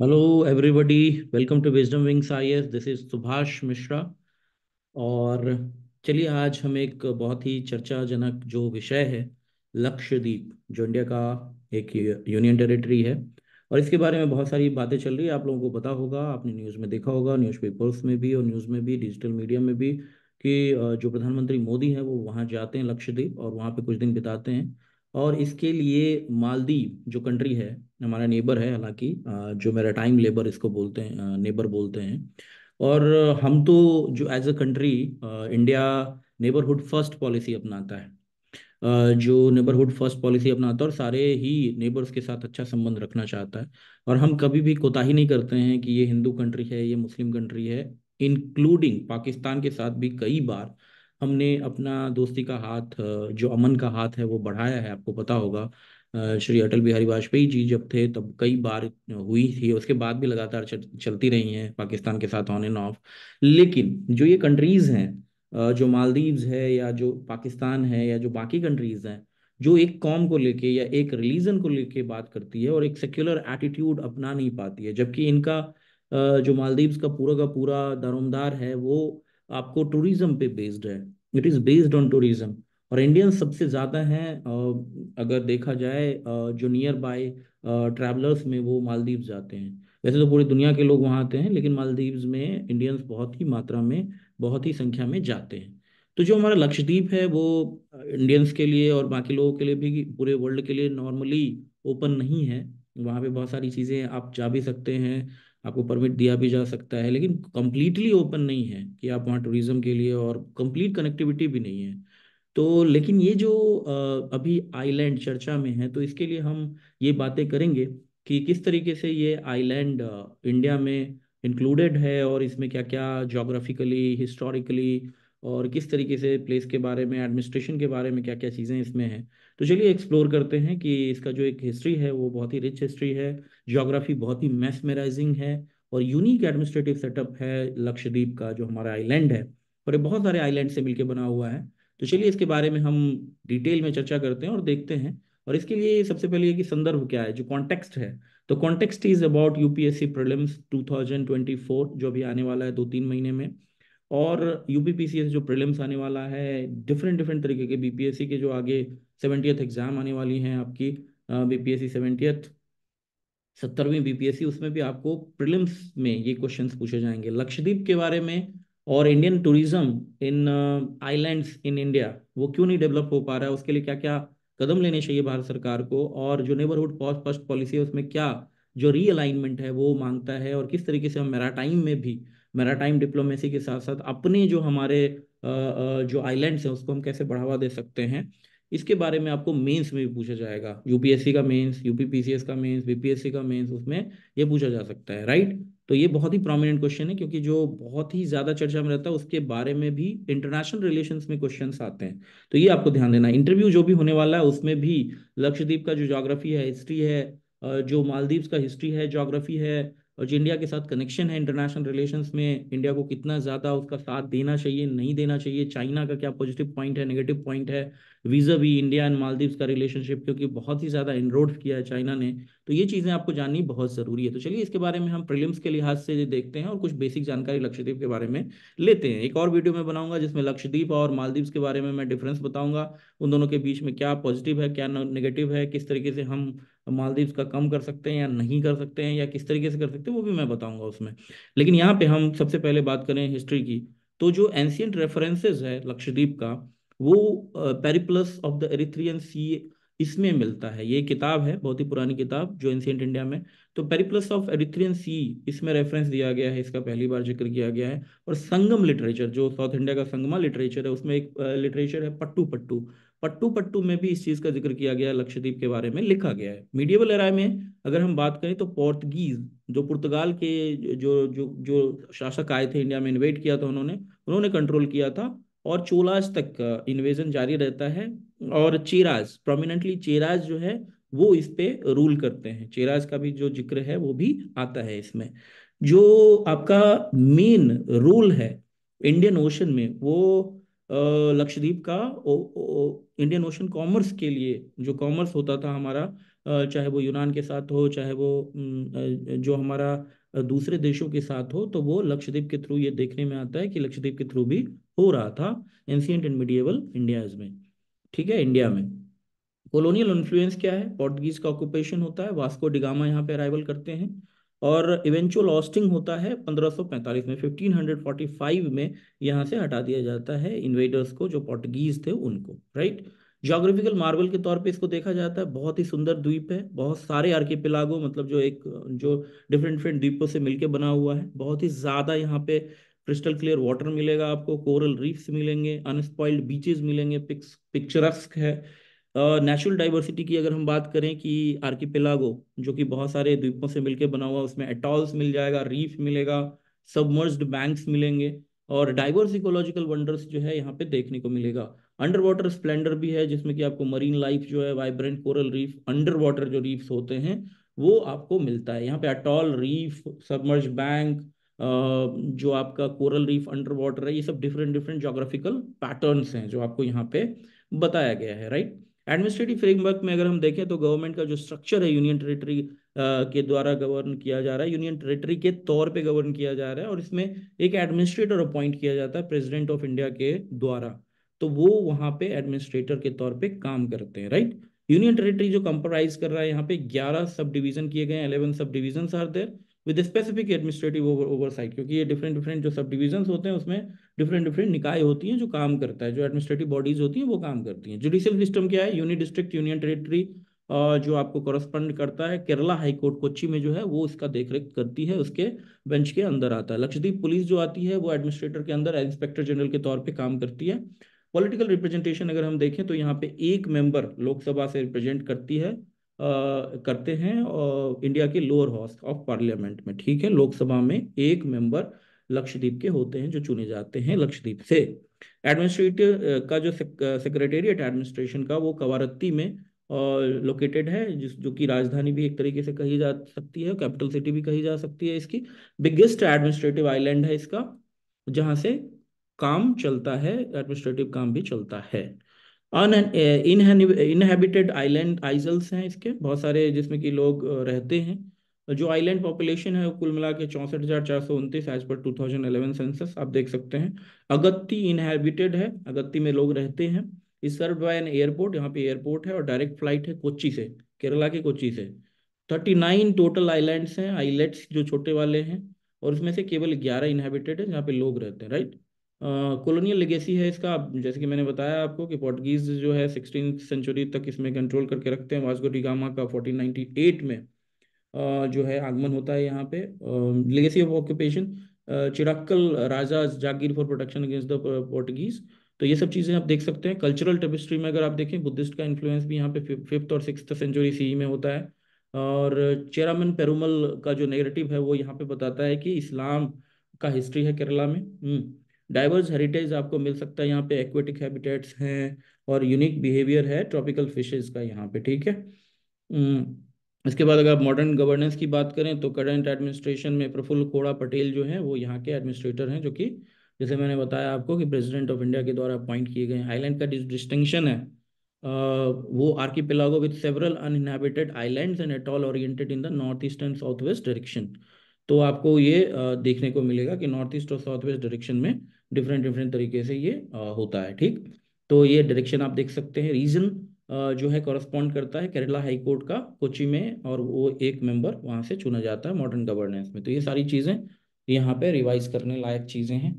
Hello everybody welcome to wisdom wings IAS this is Subhash Mishra और चलिए, आज हम एक बहुत ही चर्चाजनक जो विषय है, लक्षद्वीप, जो इंडिया का एक यूनियन टेरिटरी है। और इसके बारे में बहुत सारी बातें चल रही है। आप लोगों को पता होगा, आपने न्यूज़ में देखा होगा न्यूज़पेपर्स में भी और न्यूज़ में भी डिजिटल मीडिया में भी कि जो प्रधानमंत्री मोदी हैं, वो वहाँ जाते हैं लक्षद्वीप और वहाँ पे कुछ दिन बिताते हैं। और इसके लिए मालदीव जो कंट्री है, हमारा नेबर है, हालाँकि जो मेरा टाइम लेबर इसको बोलते हैं नेबर बोलते हैं। और हम तो जो as a country India neighbourhood first policy अपनाता है। जो नेबरहुड फ़र्स्ट पॉलिसी अपनाता है और सारे ही नेबर्स के साथ अच्छा संबंध रखना चाहता है। और हम कभी भी कोताही नहीं करते हैं कि ये हिंदू कंट्री है, ये मुस्लिम कंट्री है इंक्लूडिंग पाकिस्तान के साथ भी कई बार हमने अपना दोस्ती का हाथ, जो अमन का हाथ है, वो बढ़ाया है, आपको पता होगा। श्री अटल बिहारी वाजपेयी जी जब थे, तब कई बार हुई थी, उसके बाद भी लगातार चलती रही हैं, पाकिस्तान के साथ ऑन एंड ऑफ़ लेकिन जो ये कंट्रीज़ हैं जो मालदीव्स है, या जो पाकिस्तान है, या जो बाकी कंट्रीज़ हैं, जो एक कॉम को लेके, या एक रिलीजन को लेके बात करती है, और एक सेक्युलर एटीट्यूड अपना नहीं पाती है, जबकि इनका जो मालदीव्स का पूरा का पूरा दारोमदार है, वो आपको टूरिज़्म पे बेस्ड है। It is based on tourism और इंडियन सबसे ज़्यादा हैं अगर देखा जाए जो नियर बाय ट्रैवलर्स में वो मालदीव जाते हैं। वैसे तो पूरी दुनिया के लोग वहाँ आते हैं, लेकिन मालदीव्स में इंडियंस बहुत ही मात्रा में, बहुत ही संख्या में जाते हैं। तो जो हमारा लक्षद्वीप है, वो इंडियंस के लिए और बाकी लोगों के लिए भी पूरे वर्ल्ड के लिए नॉर्मली ओपन नहीं है। वहाँ पे बहुत सारी चीज़ें आप जा भी सकते हैं। आपको परमिट दिया भी जा सकता है, लेकिन कम्प्लीटली ओपन नहीं है कि आप वहाँ टूरिज़्म के लिए और कंप्लीट कनेक्टिविटी भी नहीं है। तो लेकिन ये जो अभी आइलैंड चर्चा में है तो इसके लिए हम ये बातें करेंगे कि किस तरीके से ये आइलैंड इंडिया में इंक्लूडेड है और इसमें क्या क्या जोग्राफिकली हिस्टोरिकली और किस तरीके से प्लेस के बारे में एडमिनिस्ट्रेशन के बारे में क्या क्या चीज़ें इसमें हैं। तो चलिए एक्सप्लोर करते हैं कि इसका जो एक हिस्ट्री है, वो बहुत ही रिच हिस्ट्री है जियोग्राफी बहुत ही मैसमराइजिंग है और यूनिक एडमिनिस्ट्रेटिव सेटअप है लक्षद्वीप का जो हमारा आइलैंड है और ये बहुत सारे आइलैंड से मिलकर बना हुआ है। तो चलिए इसके बारे में हम डिटेल में चर्चा करते हैं और देखते हैं और इसके लिए सबसे पहले ये कि संदर्भ क्या है, जो कॉन्टेक्स्ट है। तो context is about UPSC prelims 2024 जो अभी आने वाला है दो तीन महीने में। और यूपीपीसीएस जो प्रीलिम्स आने वाला है डिफरेंट डिफरेंट तरीके के बीपीएससी के जो आगे सेवेंटियथ एग्ज़ाम आने वाली हैं आपकी बीपीएससी सेवेंटियथ सत्तरवीं बीपीएससी उसमें भी आपको प्रीलिम्स में ये क्वेश्चंस पूछे जाएँगे। लक्षद्वीप के बारे में और Indian tourism in islands in India वो क्यों नहीं डेवलप हो पा रहा है, उसके लिए क्या क्या कदम लेने चाहिए भारत सरकार को और जो नेबरहुड फ़र्स्ट पॉलिसी है, उसमें क्या जो रीअलाइनमेंट है वो माँगता है और किस तरीके से हम मैराटाइम में भी मैराटाइम डिप्लोमेसी के साथ साथ अपने जो हमारे जो आइलैंड्स हैं, उसको हम कैसे बढ़ावा दे सकते हैं, इसके बारे में आपको मेंस में भी पूछा जाएगा। यूपीएससी का मेंस, यूपीपीसीएस का मेंस, बीपीएससी का मेंस, उसमें ये पूछा जा सकता है, राइट? तो ये बहुत ही प्रोमिनेंट क्वेश्चन है, क्योंकि जो बहुत ही ज़्यादा चर्चा में रहता है, उसके बारे में भी इंटरनेशनल रिलेशंस में क्वेश्चन आते हैं। तो ये आपको ध्यान देना इंटरव्यू जो भी होने वाला है, उसमें भी लक्षद्वीप का जो जोग्राफी है हिस्ट्री है जो मालदीव्स का हिस्ट्री है जोग्राफी है और जो इंडिया के साथ कनेक्शन है इंटरनेशनल रिलेशंस में, इंडिया को कितना ज़्यादा उसका साथ देना चाहिए, नहीं देना चाहिए, चाइना का क्या पॉजिटिव पॉइंट है नेगेटिव पॉइंट है वीज़ा भी इंडिया एंड मालदीव का रिलेशनशिप क्योंकि बहुत ही ज़्यादा इनरोड किया है चाइना ने। तो ये चीज़ें आपको जाननी बहुत ज़रूरी है। तो चलिए इसके बारे में हम प्रिलिम्स के लिहाज से देखते हैं और कुछ बेसिक जानकारी लक्षद्वीप के बारे में लेते हैं। एक और वीडियो में बनाऊँगा जिसमें लक्षद्वीप और मालदीव्स के बारे में मैं डिफरेंस बताऊँगा। उन दोनों के बीच में क्या पॉजिटिव है, क्या नेगेटिव है, किस तरीके से हम मालदीव्स का कम कर सकते हैं या नहीं कर सकते हैं या किस तरीके से कर सकते हैं, वो भी मैं बताऊँगा उसमें। लेकिन यहाँ पे हम सबसे पहले बात करें हिस्ट्री की। तो जो एंशियंट रेफरेंसेज है लक्षद्वीप का, वो Periplus of the Erythraean sea इसमें मिलता है। ये किताब है, बहुत ही पुरानी किताब, जो एंशियंट इंडिया में। तो पेरिप्लस ऑफ़ एरिथ्रियन सी, इसमें रेफरेंस दिया गया है, इसका पहली बार ज़िक्र किया गया है। और संगम लिटरेचर, जो साउथ इंडिया का संगमा लिटरेचर है, उसमें एक लिटरेचर है पट्टू पट्टू। पट्टू पट्टू में भी इस चीज़ का ज़िक्र किया गया, लक्षद्वीप के बारे में लिखा गया है। मीडियबल एरा में अगर हम बात करें तो पोर्तुगीज, जो पुर्तगाल के जो जो जो शासक आए थे, इंडिया में इन्वेट किया था उन्होंने उन्होंने कंट्रोल किया था। और चोलाज तक इन्वेजन जारी रहता है और चेराज प्रोमिनेंटली चेराज जो है वो इस पे रूल करते हैं। चेराज का भी जो ज़िक्र है वो भी आता है इसमें। जो आपका मेन रूल है इंडियन ओशन में वो लक्षद्वीप का ओ, ओ, इंडियन ओशन कॉमर्स के लिए जो कॉमर्स होता था हमारा चाहे वो यूनान के साथ हो चाहे वो जो हमारा दूसरे देशों के साथ हो तो वो लक्षद्वीप के थ्रू ये देखने में आता है कि लक्षद्वीप के थ्रू भी हो रहा था एंशियंट एंड मिडिएबल इंडियाज में। ठीक है इंडिया में। कॉलोनियल इन्फ्लुएंस क्या है? पोर्टुगीज का ऑक्यूपेशन होता है वास्को डिगामा यहाँ पे अराइवल करते हैं। और इवेंचुअल ऑस्टिंग होता है 1545 में 1545 में यहाँ से हटा दिया जाता है इन्वेडर्स को, जो पोर्टुगीज थे उनको राइट जोग्राफिकल मार्बल के तौर पे इसको देखा जाता है, बहुत ही सुंदर द्वीप है, बहुत सारे आर्किपिलागो मतलब जो एक, जो डिफरेंट डिफरेंट द्वीपों से मिलकर बना हुआ है, बहुत ही ज़्यादा यहाँ पे क्रिस्टल क्लियर वाटर मिलेगा आपको कोरल रीफ्स मिलेंगे अनस्पॉइल्ड बीचेस मिलेंगे पिक्चरस्क है। नेचुरल uh, डाइवर्सिटी की अगर हम बात करें कि आर्किपेलागो जो कि बहुत सारे द्वीपों से मिलकर बना हुआ उसमें एटॉल्स मिल जाएगा रीफ मिलेगा सबमर्ज्ड बैंक्स मिलेंगे और डाइवर्स इकोलॉजिकल वंडर्स जो है यहाँ पे देखने को मिलेगा। अंडर वाटर स्प्लेंडर भी है जिसमें कि आपको मरीन लाइफ जो है vibrant coral reef under water जो रीफ्स होते हैं वो आपको मिलता है। यहाँ पे अटॉल रीफ सबमर्ज बैंक जो आपका कोरल रीफ अंडर वाटर है, ये सब डिफरेंट डिफरेंट जोग्राफिकल पैटर्न्स हैं जो आपको यहाँ पे बताया गया है राइट एडमिनिस्ट्रेटिव फ्रेमवर्क में अगर हम देखें तो गवर्नमेंट का जो स्ट्रक्चर है यूनियन टेरिटरी के द्वारा गवर्न किया जा रहा है यूनियन टेरिटरी के तौर पे गवर्न किया जा रहा है और इसमें एक एडमिनिस्ट्रेटर अपॉइंट किया जाता है प्रेसिडेंट ऑफ़ इंडिया के द्वारा। तो वो वहाँ पे एडमिनिस्ट्रेटर के तौर पे काम करते हैं राइट यूनियन टेरिटरी जो कंप्राइज कर रहा है, यहाँ पे 11 सब डिवीज़न किए गए eleven sub division are there with specific administrative oversight क्योंकि ये डिफरेंट डिफरेंट जो सब डिवीज़न होते हैं, उसमें डिफरेंट डिफरेंट निकाय होती हैं जो काम करता है, जो एडमिनिस्ट्रेटिव बॉडीज होती हैं, वो काम करती हैं। जुडिशियल सिस्टम क्या है? यूनियन डिस्ट्रिक्ट यूनियन टेरिटरी जो आपको करस्पॉन्ड करता है केरला हाईकोर्ट कोच्चि में जो है, वो इसका देखरेख करती है, उसके बेंच के अंदर आता है। लक्षद्वीप पुलिस जो आती है, वो एडमिनिस्ट्रेटर के अंदर इंस्पेक्टर जनरल के तौर पे काम करती है। पॉलिटिकल रिप्रेजेंटेशन अगर हम देखें तो यहाँ पे एक मेंबर लोकसभा से रिप्रेजेंट करती है। करते हैं इंडिया के लोअर हाउस ऑफ़ पार्लियामेंट में, ठीक है? लोकसभा में एक मेंबर लक्षद्वीप के होते हैं, जो चुने जाते हैं लक्षद्वीप से। एडमिनिस्ट्रेटिव का जो सेक्रेटेरिएट एडमिनिस्ट्रेशन का वो कवारत्ती में लोकेटेड है, जिस, जो कि राजधानी भी एक तरीके से कही जा सकती है, कैपिटल सिटी भी कही जा सकती है इसकी। बिगेस्ट एडमिनिस्ट्रेटिव आइलैंड है इसका, जहाँ से काम चलता है, एडमिनिस्ट्रेटिव काम भी चलता है। अन इनहेबिटेड आइलैंड, आइजल्स हैं इसके, बहुत सारे जिसमें कि लोग रहते हैं। जो आइलैंड पॉपुलेशन है वो कुल मिला के चौंसठ हज़ार चार सौ उनतीस as per two thousand eleven census आप देख सकते हैं। अगत्ती इनहेबिटेड है, अगत्ती में लोग रहते हैं। इस सर्व बाय एन एयरपोर्ट, यहाँ पे एयरपोर्ट है और डायरेक्ट फ़्लाइट है कोच्चि से, केरला के कोच्चि से। थर्टी नाइन टोटल आइलैंड्स हैं, आइलेट्स जो छोटे वाले हैं, और उसमें से केवल ग्यारह इनहेबिटेड है जहाँ पे लोग रहते हैं, राइट? कॉलोनियल लेगेसी है इसका। जैसे कि मैंने बताया आपको कि पोर्टुगीज जो है सिक्सटीन सेंचुरी तक इसमें कंट्रोल करके रखते हैं। वास्को डिगामा का 1498 में uh, जो है आगमन होता है यहाँ पे। Legacy of occupation Chirakkal Raja jagir for protection against the Portuguese तो ये सब चीज़ें आप देख सकते हैं। कल्चरल टेपिस्ट्री में अगर आप देखें बुद्धिस्ट का इन्फ्लुएंस भी यहाँ पे फिफ्थ और सिक्स सेंचुरी सी में होता है। और चेरामन पेरुमल का जो नेगेटिव है वो यहाँ पे बताता है कि इस्लाम का हिस्ट्री है केरला में। हम्म। डाइवर्स हेरिटेज आपको मिल सकता है यहाँ पे एक्वेटिक हैबिटेट्स हैं और यूनिक बिहेवियर है ट्रॉपिकल फिशेज का यहाँ पे ठीक है? हम्म, इसके बाद अगर मॉडर्न गवर्नेंस की बात करें तो करंट एडमिनिस्ट्रेशन में प्रफुल्ल खोड़ा पटेल जो हैं वो यहाँ के एडमिनिस्ट्रेटर हैं जो कि जैसे मैंने बताया आपको कि प्रेसिडेंट ऑफ़ इंडिया के द्वारा अपॉइंट किए गए आइलैंड का डिस्टिंक्शन है वो archipelago with several uninhabited islands and atoll oriented in the north east and south west direction तो आपको ये देखने को मिलेगा कि नॉर्थ ईस्ट और साउथ वेस्ट डायरेक्शन में डिफरेंट डिफरेंट तरीके से ये होता है, ठीक? तो ये डायरेक्शन आप देख सकते हैं रीजन जो है कॉरेस्पॉन्ड करता है केरला हाई कोर्ट का कोची में और वो एक मेंबर वहाँ से चुना जाता है मॉडर्न गवर्नेंस में। तो ये सारी चीज़ें यहाँ पे रिवाइज करने लायक चीज़ें हैं।